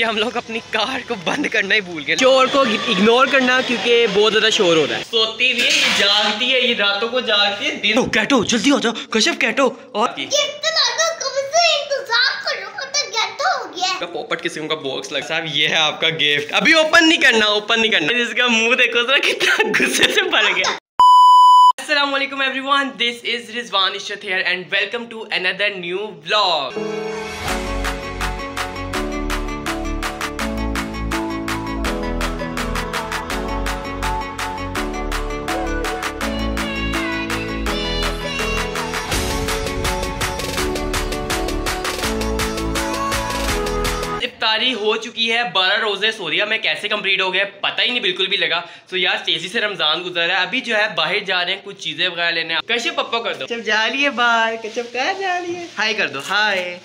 कि हम लोग अपनी कार को बंद करना ही भूल गए शोर को इग्नोर करना क्योंकि बहुत ज़्यादा शोर हो रहा है। सोती भी है ये जागती है ये रातों को जागती है दिन कैटो जल्दी हो जाओ कश्यप कैटो और पोपट किस्म का बॉक्स लग साहब ये है आपका गिफ्ट अभी ओपन नहीं करना ओपन नहीं करना। इसका मुँह देखो जरा कितना गुस्से से भर गया। Assalamu alaikum everyone. This is Rizwan Ishat here and welcome to another new vlog हो चुकी है बारह रोज़े सोरिया में कैसे कंप्लीट हो गए पता ही नहीं बिल्कुल भी लगा। तो यार तेज़ी से रमज़ान गुजर है। अभी जो है बाहर जा रहे हैं कुछ चीज़ें वगैरह लेने। कैसे पप्पा कर दो। जा रही है बाहर कश्यप कहा जा रही है? हाय कर दो। हाय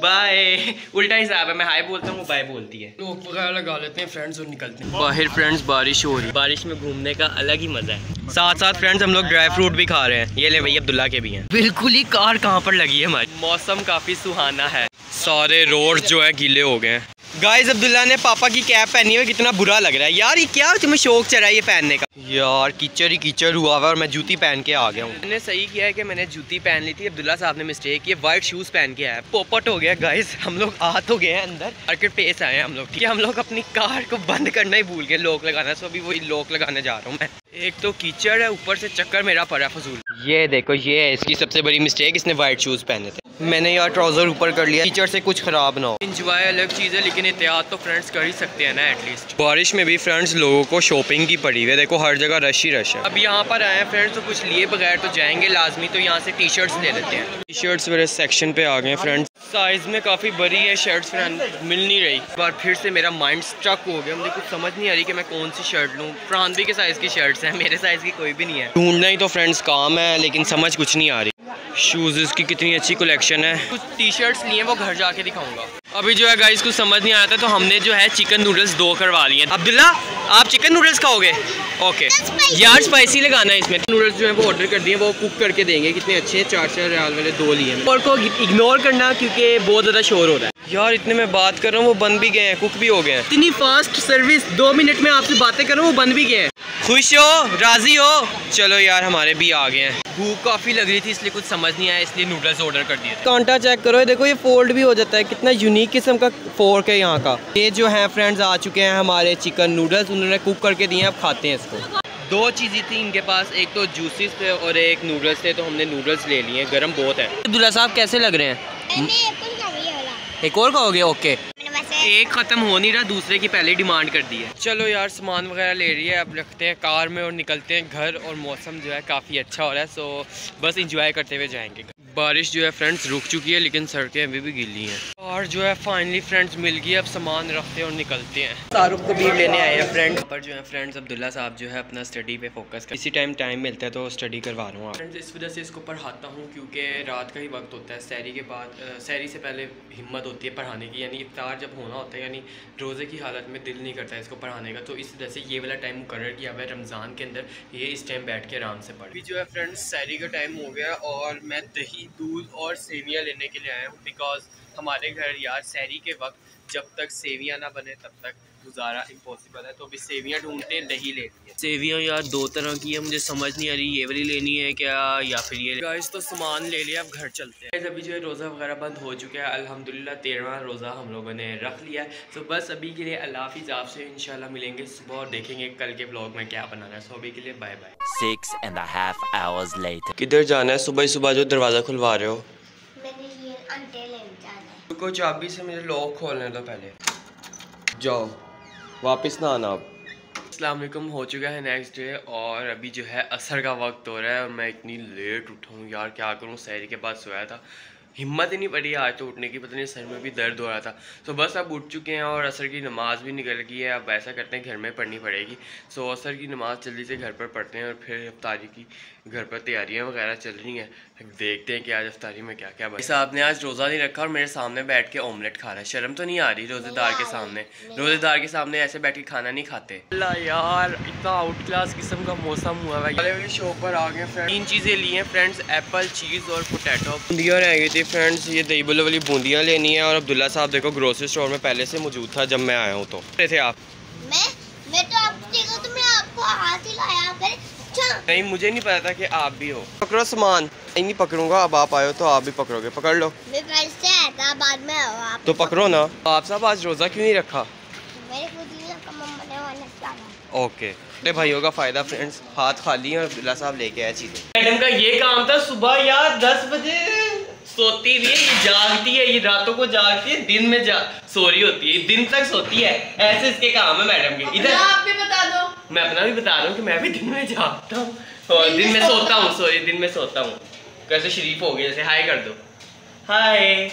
बाय उल्टा हिसाब है मैं हाय बोलता हूँ बाय बोलती है। लोग वगैरह लगा लेते हैं फ्रेंड्स और निकलते हैं। बाहर फ्रेंड्स बारिश हो रही। है बारिश में घूमने का अलग ही मज़ा है। साथ साथ फ्रेंड्स हम लोग ड्राई फ्रूट भी खा रहे हैं। ये ले भैया अब्दुल्ला के भी हैं। बिल्कुल ही कार कहाँ पर लगी है हमारी। मौसम काफ़ी सुहाना है। सारे रोड जो है गीले हो गए हैं। गाइस अब्दुल्ला ने पापा की कैप पहनी हुई कितना बुरा लग रहा है। यार ये क्या तुम्हें शौक चढ़ा है ये पहनने का? यार कीचड़ ही कीचड़ हुआ हुआ और मैं जूती पहन के आ गया हूँ। मैंने सही किया है कि मैंने जूती पहन ली थी। अब्दुल्ला साहब ने मिस्टेक किया वाइट शूज़ पहन के आया। पोपट हो गया गाइस हम लोग आ तो गए हैं अंदर। मार्केट पेस आए हैं हम लोग हम लोग अपनी कार को बंद करना ही भूल गए लॉक लगाना। सो अभी वही लॉक लगाने जा रहा हूँ मैं। एक तो कीचड़ है ऊपर से चक्कर मेरा पड़ा फजूल। ये देखो ये है इसकी सबसे बड़ी मिस्टेक इसने व्हाइट शूज़ पहने थे। मैंने यार ट्राउज़र ऊपर कर लिया। कीचड़ से कुछ खराब ना हो। इंजॉय अलग चीज़ है लेकिन एहतियात तो फ्रेंड्स कर ही सकते हैं ना एटलीस्ट बारिश में भी फ्रेंड्स लोगों को शॉपिंग की पड़ी हुई है। देखो हर जगह रश ही रश है। अब यहाँ पर आए हैं फ्रेंड्स तो कुछ लिए बगैर तो जाएँगे लाजमी तो यहाँ से टी शर्ट्स ले लेते हैं। टी शर्ट्स मेरे सेक्शन पे आ गए फ्रेंड्स साइज़ में काफ़ी बड़ी है शर्ट्स फ्रेंड मिल नहीं रही। बार फिर से मेरा माइंड स्ट्रक हो गया। मुझे कुछ समझ नहीं आ रही कि मैं कौन सी शर्ट लूँ। फ्रांसबी के साइज़ की शर्ट्स हैं मेरे साइज़ की कोई भी नहीं है। ढूंढना ही तो फ्रेंड्स काम है लेकिन समझ कुछ नहीं आ रही। शूज़ की कितनी अच्छी कलेक्शन है। कुछ टी शर्ट्स लिए वो घर जाके दिखाऊँगा। अभी जो है गाइस कुछ समझ नहीं आया था तो हमने जो है चिकन नूडल्स दो करवा लिए अब्दुल्ला आप चिकन नूडल्स खाओगे? ओके यार स्पाइसी लगाना है इसमें। नूडल्स जो है वो ऑर्डर कर दिए वो कुक करके देंगे। कितने अच्छे चार चार रियाल वाले दो लिए और को इग्नोर करना क्योंकि बहुत ज़्यादा शोर हो रहा है। यार इतने में बात कर रहा हूँ वो बंद भी गए हैं कुक भी हो गए हैं। इतनी फास्ट सर्विस दो मिनट में आपसे बातें कर रहा हूँ वो बंद भी गए हैं। खुश हो? राज़ी हो? चलो यार हमारे भी आ गए हैं। भूख काफ़ी लग रही थी इसलिए कुछ समझ नहीं आया इसलिए नूडल्स ऑर्डर कर दिए कांटा चेक करो देखो ये फोल्ड भी हो जाता है। कितना यूनिक किस्म का फोर्क है यहाँ का। ये जो है फ्रेंड्स आ चुके हैं हमारे चिकन नूडल्स उन्होंने कुक करके दिए अब खाते हैं इसको। दो चीज़ें थी इनके पास एक तो जूसेस थे और एक नूडल्स थे तो हमने नूडल्स ले लिए गर्म बहुत है। अब्दुल्ला साहब कैसे लग रहे हैं? एक और कहोगे ओके एक ख़त्म हो नहीं रहा, दूसरे की पहले डिमांड कर दी है। चलो यार, सामान वगैरह ले रही है, अब रखते हैं कार में और निकलते हैं घर और मौसम जो है काफ़ी अच्छा हो रहा है सो बस इंजॉय करते हुए जाएँगे। बारिश जो है फ्रेंड्स रुक चुकी है, लेकिन सड़कें अभी भी गिली हैं। और जो है फाइनली फ्रेंड्स मिल गई, अब सामान रखते हैं और निकलते हैं। शाहरुख को भी लेने आए हैं फ्रेंड पर जो है फ्रेंड्स अब्दुल्ला साहब जो है अपना स्टडी पे फोकस कर इसी टाइम टाइम मिलता है तो स्टडी करवा रहा हूँ फ्रेंड्स इस वजह से इसको पढ़ाता हूँ क्योंकि रात का ही वक्त होता है। सैरी के बाद सैरी से पहले हिम्मत होती है पढ़ाने की, यानी इफ्तार जब होना होता है, यानी रोज़े की हालत में दिल नहीं करता इसको पढ़ाने का। तो इस वजह से ये वाला टाइम मुकर किया हुआ है रमज़ान के अंदर। ये इस टाइम बैठ के आराम से पढ़ जो है फ्रेंड्स सैरी का टाइम हो गया और मैं दही दूध और सेवियाँ लेने के लिए आया हूँ बिकॉज़ हमारे घर यार, सैरी के वक्त जब तक सेवियाँ ना बने, तब तक गुजारा इम्पॉसिबल है तो अभी सेवियाँ ढूंढते हैं दही लेनी है। सेवियाँ यार दो तरह की है मुझे समझ नहीं आ रही ये वाली लेनी है क्या या फिर ये गाइस तो सामान ले लिया अब घर चलते हैं। अभी जो है रोज़ा वगैरह बंद हो चुका है अल्हम्दुलिल्लाह तेरहवा रोज़ा हम लोगों ने रख लिया है। तो बस अभी के लिए अल्लाह हाफिज़ आपसे इंशाल्लाह मिलेंगे सुबह और देखेंगे कल के ब्लॉग में क्या बनाना है। सो अभी के लिए bye bye and a half hours later. किधर जाना है? सुबह सुबह जो दरवाज़ा खुलवा रहे हो। मैंने ये अंडे लेने जाना है। को चाबी से मुझे लॉक खोलने दो पहले। जाओ। वापस ना आना अब। असलम हो चुका है नेक्स्ट डे और अभी जो है असर का वक्त हो रहा है और मैं इतनी लेट उठा हूँ यार, क्या करूँ? शहरी के बाद सोया था। हिम्मत ही नहीं पड़ी आज तो उठने की, पता नहीं सर में भी दर्द हो रहा था। तो बस अब उठ चुके हैं और असर की नमाज़ भी निकल गई है, अब ऐसा करते हैं घर में पढ़नी पड़ेगी। सो असर की नमाज़ जल्दी से घर पर पढ़ते हैं और फिर अफ्तारी की घर पर तैयारियाँ वगैरह चल रही हैं। देखते हैं कि आज अफ्तारी में क्या क्या साहब ने आज रोज़ा नहीं रखा और मेरे सामने बैठ के ऑमलेट खा रहा है। शर्म तो नहीं आ रही रोज़ेदार के सामने? रोज़ेदार के सामने ऐसे बैठ के खाना नहीं खाते? अल्लाह यार इतना आउट क्लास किस्म का मौसम हुआ है वाली शॉप पर आ गए फ्रेंड तीन चीज़ें ली हैं फ्रेंड्स एप्पल चीज़ और पोटैटो बूंदियाँ रह गई थी फ्रेंड्स ये दही बल्ले वाली बूंदियाँ लेनी है और अब्दुल्ला साहब देखो ग्रोसरी स्टोर में पहले से मौजूद था जब मैं आया हूँ तो। थे आप मैं मैं तो आपको देखा तो मैं आपको हाथ हिलाया फिर अच्छा। नहीं मुझे नहीं पता था कि आप भी हो। पकड़ो सामान। नहीं नहीं पकड़ूँगा अब आप आयो तो आप भी पकड़ोगे। पकड़ लो। मैं से आया था बाद में आओ आप तो पकड़ो ना। आप साहब आज रोज़ा क्यों नहीं रखा? ओके। अरे भाइयों का फ़ायदा फ्रेंड्स हाथ खाली है और साहब लेके आया चीज़ें। मैडम का ये काम था सुबह यार दस बजे? सोती भी है ये जागती है ये रातों को जागती है दिन में जा सोरी होती है दिन तक सोती है। ऐसे इसके काम है मैडम के। इधर आप भी बता दो। मैं अपना भी बता रहा हूँ कि मैं भी दिन में जागता हूँ। और दिन में सोता हूँ। सॉरी दिन में सोता हूँ। कैसे शरीफ हो गए जैसे हाय कर दो। हाय।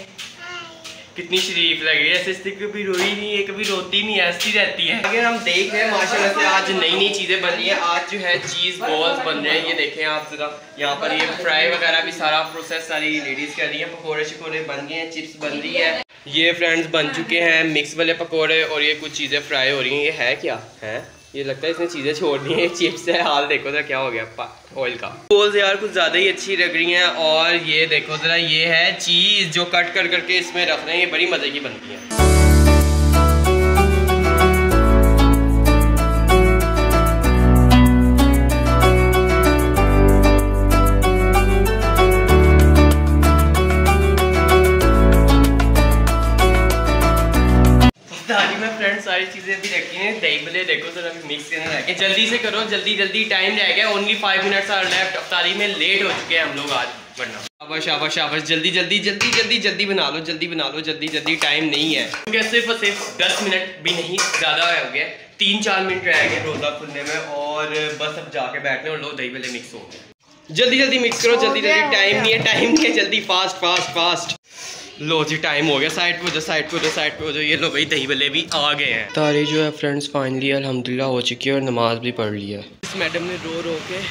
कितनी शरीफ लग रही है। ऐसे इससे कभी रोई नहीं है, कभी रोती नहीं हंसती रहती है। अगर हम देख रहे हैं, माशाल्लाह से आज नई नई चीज़ें बन रही है। आज जो है चीज़ बॉल्स बन रहे हैं। ये देखें आप जरा, यहाँ पर ये फ्राई वगैरह भी सारा प्रोसेस सारी लेडीज़ कर रही है। पकौड़े शकोड़े बन गए हैं चिप्स बन रही है। ये फ्रेंड्स बन चुके हैं मिक्स वाले पकौड़े और ये कुछ चीज़ें फ्राई हो रही हैं। ये है क्या? है? ये लगता है इसने चीज़ें छोड़ दी हैं चिप्स है। हाल देखो जरा क्या हो गया ऑयल का। पोल्स यार कुछ ज़्यादा ही अच्छी लग रही हैं और ये देखो ज़रा, ये है चीज़ जो कट कर करके इसमें रख रहे हैं। ये बड़ी मज़े की बनती है। सारी चीज़ें भी रखी हैं। दही भले देखो सर अभी मिक्स करने रखे जल्दी से करो जल्दी जल्दी। टाइम रह गया। Only five minutes are left अफ्तारी में लेट हो चुके हैं हम लोग आज वरना। शाबाश शाबाश शाबाश। जल्दी जल्दी जल्दी जल्दी जल्दी बना लो जल्दी बना लो जल्दी जल्दी। टाइम नहीं है। क्योंकि सिर्फ़ और सिर्फ़ दस मिनट भी नहीं ज़्यादा हो गया तीन चार मिनट रह गए रोज़ा खुलने में और बस अब जाके बैठने और लो दही भले मिक्स हो। गए जल्दी जल्दी मिक्स करो जल्दी जल्दी। टाइम नहीं है टाइम नहीं है। जल्दी फास्ट फास्ट फास्ट लो जी टाइम हो गया साइड पे हो जाओ साइड पे हो जाओ साइड पे हो जाओ ये लो भाई दही भले भी आ गए हैं। तारी जो है फ्रेंड्स फाइनली अल्हम्दुलिल्लाह हो चुकी है और नमाज़ भी पढ़ ली है। इस मैडम ने रो रो के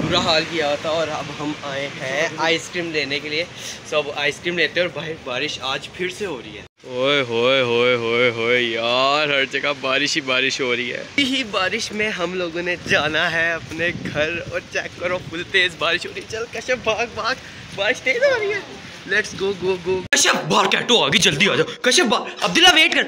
बुरा हाल किया था और अब हम आए हैं आइसक्रीम लेने के लिए। सब आइसक्रीम लेते हैं और बाहर बारिश आज फिर से हो रही है। ओए होए होए होए होए यार हर जगह बारिश ही बारिश हो रही है। यही बारिश में हम लोगों ने जाना है अपने घर और चेक करो फुल तेज बारिश हो रही है। चल कश्यप भाग भाग बारिश तेज हो रही है। लेट्स गो गो गो कश्यप बाहर कैटो आ गई जल्दी आ जाओ। कश्यप अब्दुल्ला वेट कर।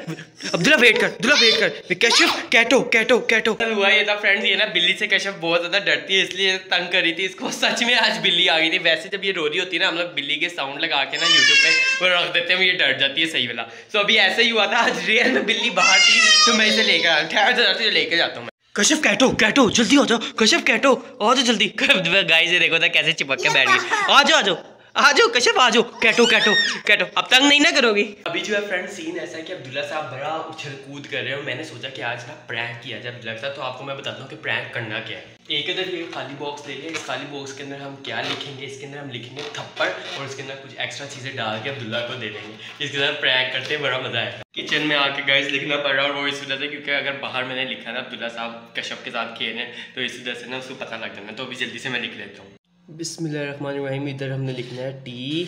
अब्दुल्ला वेट कर। अब्दुल्ला वेट कर। कश्यप कैटो कैटो कैटो। हुआ ये था फ्रेंड्स ये ना बिल्ली से कश्यप बहुत ज़्यादा डरती है इसलिए तंग कर रही थी इसको। सच में आज बिल्ली आ गई थी। वैसे जब ये रो रही होती है ना हम लोग बिल्ली के साउंड लगा के ना यूट्यूब पे वो रख देते हैं ये डर जाती है सही वाला। सो अभी ऐसा ही हुआ था आज रियल में बिल्ली बाहर थी तो मैं इसे लेकर आया ठहर जा तो लेकर जाता हूँ कश्यप कैटो कैटो जल्दी आ जाओ। कश्यप कैटो आ जाओ जल्दी। गाय से देखो था कैसे चिपक के बैठ गई। आ जाओ आ जाओ। आ जाओ कश्यप आ जाओ कैटो कैटो कैटो अब तंग नहीं ना करोगी। अभी जो है फ्रेंड सीन ऐसा है कि अब्दुल्ला साहब बड़ा उछल कूद कर रहे हैं मैंने सोचा कि आज ना प्रैंक किया जाए अब्दुल्ला साहब। तो आपको मैं बताता हूँ कि प्रैंक करना क्या है। एक इधर ये खाली बॉक्स ले लिया। इस खाली बॉक्स के अंदर हम क्या लिखेंगे? इसके अंदर हम लिखेंगे थप्पड़ और इसके अंदर कुछ एक्स्ट्रा चीज़ें डाल के अब्दुल्ला को दे देंगे। इसके साथ प्रैंक करते हैं, बड़ा मज़ा आएगा। किचन में आके गाइस लिखना पड़ रहा है और वो इस वजह से क्योंकि अगर बाहर मैंने लिखा ना अब्दुल्ला साहब, कश्यप के साथ खेल हैं तो इस वजह से ना उसको पता लग जाना तो अभी जल्दी से मैं लिख लेता हूँ। बिस्मिल्लाहिर्रहमानिर्रहीम। इधर हमने लिखना है टी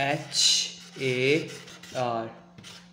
एच ए आर।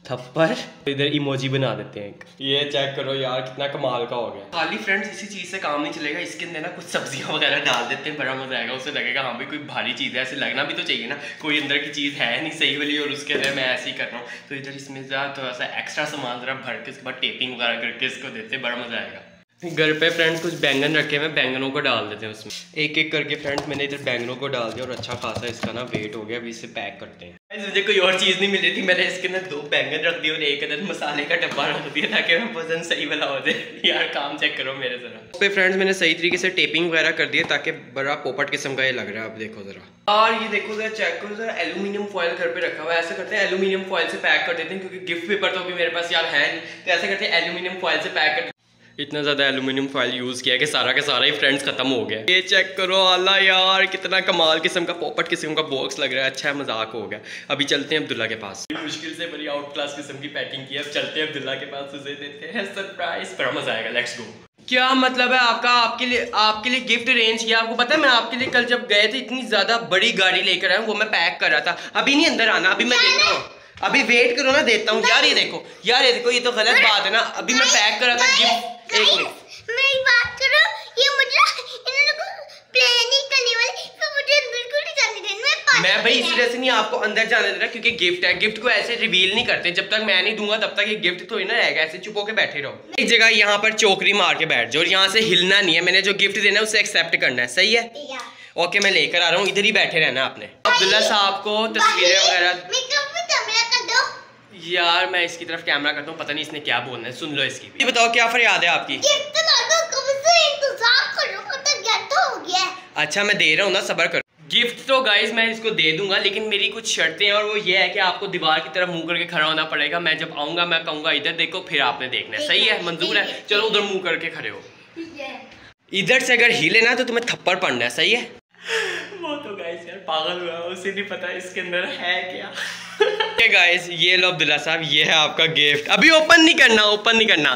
थप्पड़ इधर इमोजी बना देते हैं ये चेक करो यार कितना कमाल का हो गया। खाली फ्रेंड्स इसी चीज़ से काम नहीं चलेगा इसके अंदर ना कुछ सब्ज़ियाँ वगैरह डाल देते हैं बड़ा मज़ा आएगा उससे लगेगा हाँ भाई कोई भारी चीज़ है ऐसे लगना भी तो चाहिए ना कोई अंदर की चीज़ है नहीं सही वाली और उसके अंदर मैं ऐसे ही कर रहा हूँ। तो इधर इसमें ज़रा थोड़ा सा एक्स्ट्रा सामान ज़रा भर के उसके बाद टेपिंग वगैरह करके इसको देते बड़ा मज़ा आएगा। घर पे फ्रेंड्स कुछ बैंगन रखे हुए बैंगनों को डाल देते हैं उसमें। एक एक करके फ्रेंड्स मैंने इधर बैंगनों को डाल दिया और अच्छा खासा इसका ना वेट हो गया अभी इसे पैक करते हैं। मुझे कोई और चीज़ नहीं मिल रही थी मैंने इसके अंदर दो बैंगन रख दिए और एक अंदर मसाले का डब्बा रख दिया ताकि मैं वज़न सही वाला हो जाए। यार काम चेक करो मेरे जरा। उस फ्रेंड्स मैंने सही तरीके से टेपिंग वगैरह कर दिया ताकि बड़ा पोपट किस्म का ये लग रहा है अब देखो जरा। और ये देखो जरा चेक करो जरा एल्यूमिनियम फॉयल घर पे रखा हुआ है। ऐसे करते हैं एलुमिनियम फॉयल से पैक कर देते हैं क्योंकि गिफ्ट पेपर तो अभी मेरे पास यार है नहीं। तो ऐसे करते हैं एल्यूमिनियम फॉयल से पैक कर इतना ज़्यादा एल्यूमिनियम फॉयल यूज़ किया कि सारा का सारा ही फ्रेंड्स ख़त्म हो गया। ये चेक करो अल्लाह यार कितना कमाल किस्म का पॉपट किस्म का बॉक्स लग रहा है। अच्छा है मज़ाक हो गया। अभी चलते हैं अब्दुल्ला के पास। मुश्किल से बड़ी आउट क्लास किस्म की पैकिंग की अब चलते हैं अब्दुल्ला के पास उसे देते हैं सरप्राइज़ बड़ा मज़ा आएगा लेट्स गो क्या मतलब है आपका? आपके लिए आपके लिए गिफ्ट अरेंज किया। आपको पता है मैं आपके लिए कल जब गए थे इतनी ज़्यादा बड़ी गाड़ी लेकर आया हूँ वो मैं पैक कर रहा था। अभी नहीं अंदर आना अभी मैं देता हूँ। अभी वेट करो ना देता हूँ। यार ये देखो यार ये देखो ये तो गलत बात है ना। अभी मैं पैक कर रहा था गिफ्ट एक मिनट। मैं बात करूँ। ये मुझे इन लोगों को प्लान ही करने वाले तो मुझे बिल्कुल नहीं जाने देना। मैं मैं भाई इस वजह से नहीं आपको अंदर जाने दे रहा क्योंकि गिफ्ट है। गिफ्ट को ऐसे रिवील नहीं करते। जब तक मैं नहीं दूँगा तब तक ये गिफ्ट थोड़ी ना रहेगा। ऐसे चुप होके बैठे रहो। एक जगह यहाँ पर चोकरी मार के बैठ जाओ और यहाँ से हिलना नहीं है। मैंने जो गिफ्ट देना है उसे एक्सेप्ट करना है। सही है। ओके मैं लेकर आ रहा हूँ। इधर ही बैठे रहना आपने। अब्दुल्ला साहब को तस्वीरें वगैरह मेकअप में कैमरा कर दो यार मैं इसकी तरफ़ कैमरा करता हूँ पता नहीं इसने क्या बोलना है। सुन लो इसकी ये बताओ क्या फरियाद है आपकी? तो हो गया है। अच्छा मैं दे रहा हूँ ना सबर करो। गिफ्ट तो गाइज़ मैं इसको दे दूँगा लेकिन मेरी कुछ शर्तें हैं और वो ये है कि आपको दीवार की तरफ़ मुँह करके खड़ा होना पड़ेगा। मैं जब आऊँगा मैं कहूँगा इधर देखो फिर आपने देखना है। सही है मंजूर है? चलो उधर मुँह करके खड़े हो। इधर से अगर हिले ना तो तुम्हें थप्पड़ पड़ना है सही है? वो तो गाइज़ यार पागल हुआ उसे नहीं पता इसके अंदर है क्या। गाइस ये लो अब्दुल्ला साहब ये है आपका गिफ्ट अभी ओपन नहीं करना ओपन नहीं करना.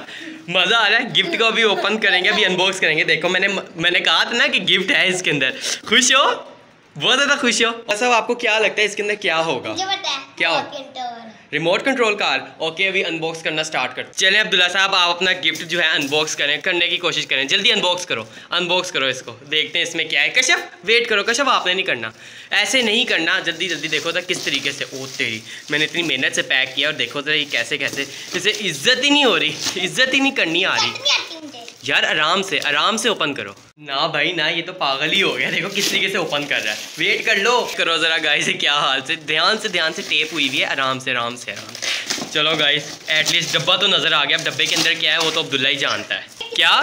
मज़ा आ रहा है गिफ्ट को अभी ओपन करेंगे अभी अनबॉक्स करेंगे. देखो मैंने मैंने कहा था ना कि गिफ्ट है इसके अंदर. खुश हो? बहुत ज़्यादा खुश हो? सब आपको क्या लगता है इसके अंदर क्या होगा? क्या हो? रिमोट कंट्रोल कार ओके अभी अनबॉक्स करना स्टार्ट कर चलें अब्दुल्ला साहब, आप अपना गिफ्ट जो है अनबॉक्स करें, करने की कोशिश करें। जल्दी अनबॉक्स करो अनबॉक्स करो इसको। देखते हैं इसमें क्या है। कश्यप वेट करो, कश्यप, आपने नहीं करना। ऐसे नहीं करना, जल्दी जल्दी देखो तो किस तरीके से, ओ तेरी, मैंने इतनी मेहनत से पैक किया और देखो तो ये कैसे कैसे जैसे इज़्ज़त ही नहीं हो रही, इज़्ज़त ही नहीं करनी आ रही। यार आराम से आराम से ओपन करो। ना भाई ना ये तो पागल ही हो गया। देखो किस तरीके से ओपन कर रहा है। वेट कर लो। करो जरा गाइस से क्या हाल से। ध्यान से ध्यान से टेप हुई हुई है। आराम से आराम से आराम से। चलो गाइस एटलीस्ट डब्बा तो नज़र आ गया। अब डब्बे के अंदर क्या है वो तो अब्दुल्ला ही जानता है। क्या?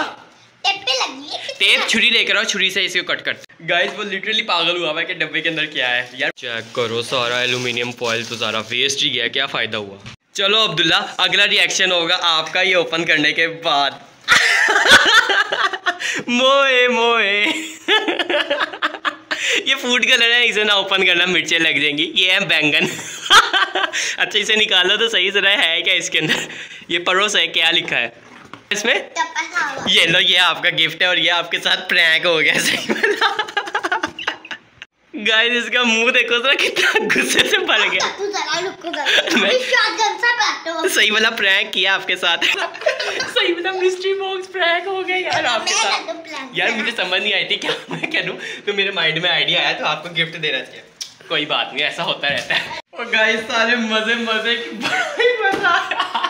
टेप छुरी लेकर आओ छुरी से इसको कट कर गाइस वो लिटरली पागल हुआ है कि डब्बे के अंदर क्या है। यार चेक करो सारा एल्यूमिनियम फॉइल तो सारा। वेस्ट ही गया क्या फ़ायदा हुआ? चलो अब्दुल्ला अगला रिएक्शन होगा आपका ये ओपन करने के बाद। मोए मोए। ये फ़ूड कलर है इसे ना ओपन करना मिर्चें लग जाएँगी। ये है बैंगन। अच्छा इसे निकालो तो सही जरा है क्या इसके अंदर? ये परोस है क्या लिखा है? इसमें? ये लो ये आपका गिफ्ट है और ये आपके साथ प्रैंक हो गया सही गाइस इसका मुँह देखो जरा कितना गुस्से से भर गया। तू जरा रुको जरा सही वाला प्रैंक किया आपके साथ। सही वाला मिस्ट्री बॉक्स प्रैंक हो गया यार आपके साथ। यार मुझे समझ नहीं आई थी क्या मैं कह दूँ तो मेरे माइंड में आइडिया आया तो आपको गिफ्ट देना चाहिए। कोई बात नहीं ऐसा होता रहता है। और गाइस सारे मज़े मज़े की बड़ा ही मज़ा आया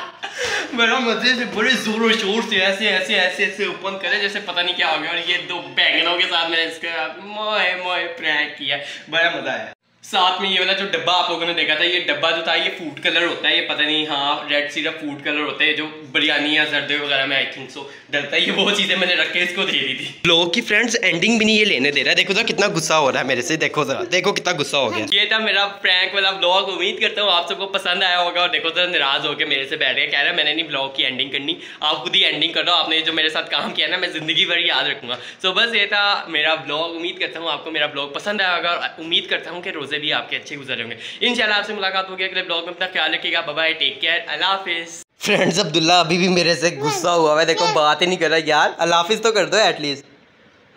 बड़ा मज़े से बड़े जोरों शोर से ऐसे ऐसे ऐसे ऐसे ओपन करे जैसे पता नहीं क्या हो गया और ये दो बैगनों के साथ मैंने इसका मोए मोए प्रैंक किया। बड़ा मज़ा आया। साथ में ये वाला जो डब्बा आप लोगों ने देखा था ये डब्बा जो था ये फ़ूड कलर होता है ये पता नहीं हाँ रेड सिरप फ़ूड कलर होता है जो बिरयानी या जर्दे वगैरह में आई थिंक सो डलता है। ये वो चीज़ें मैंने रख के इसको दे दी थी। लोग की फ्रेंड्स एंडिंग भी नहीं ये लेने दे रहा है। देखो जरा कितना गुस्सा हो रहा है मेरे से देखो जरा देखो कितना गुस्सा हो गया। ये था मेरा प्रैंक वाला ब्लॉग उम्मीद करता हूँ आप सबको पसंद आया होगा। और देखो जरा नाराज़ होकर मेरे से बैठ गया कह रहा है मैंने नहीं ब्लॉग की एंडिंग करनी आप खुद ही एंडिंग कर दो आपने जो मेरे साथ काम किया ना मैं ज़िंदगी भर याद रखूँगा। सो बस ये था मेरा ब्लॉग उम्मीद करता हूँ आपको मेरा ब्लॉग पसंद आया होगा। और उम्मीद करता हूँ कि रोज़े भी आपके अच्छे गुजर होंगे। इन आपसे मुलाकात होगी अगले ब्लॉग में। अपना ख्याल रखिएगा। बाय टेक केयर अल्लाह हाफिज। फ्रेंड्स अब्दुल्ला अभी भी मेरे से गुस्सा हुआ है। देखो बात ही नहीं कर रहा यार। अल्लाह हाफिज तो कर दो एटलीस्ट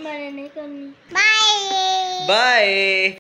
मैंने नहीं करनी। Bye bye